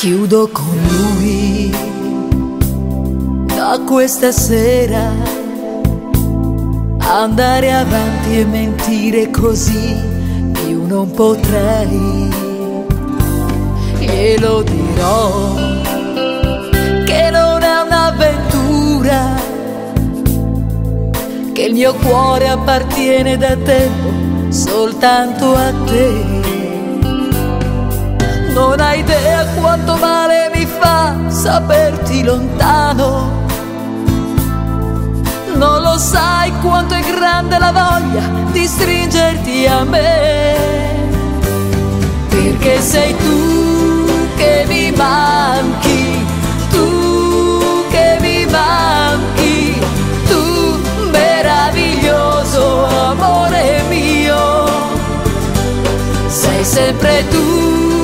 Chiudo con lui da questa sera. Andare avanti e mentire così più non potrei. Glielo dirò che non è un'avventura, che il mio cuore appartiene da tempo soltanto a te. Non hai idea quanto è grande la voglia di stringerti a me. Perché sei tu che mi manchi, tu che mi manchi, tu meraviglioso amore mio. Sei sempre tu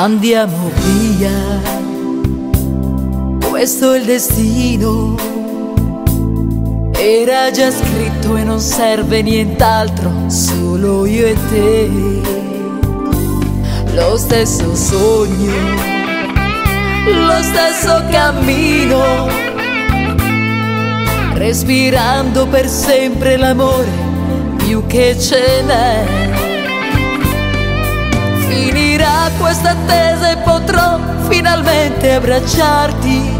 Andiamo via questo è il destino. Era già scritto e non serve nient'altro, solo io e te. Lo stesso sogno, lo stesso cammino, respirando per sempre l'amore più che ce n'è. Questa attesa e potrò finalmente abbracciarti.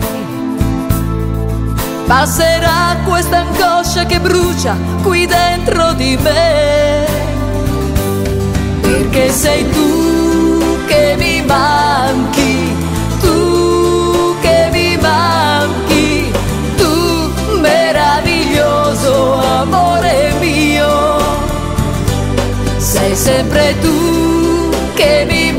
Passerà questa angoscia che brucia qui dentro di me. Perché sei tu che mi manchi, tu che mi manchi, tu meraviglioso amore mio. Sei sempre tu che mi